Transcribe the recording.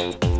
you.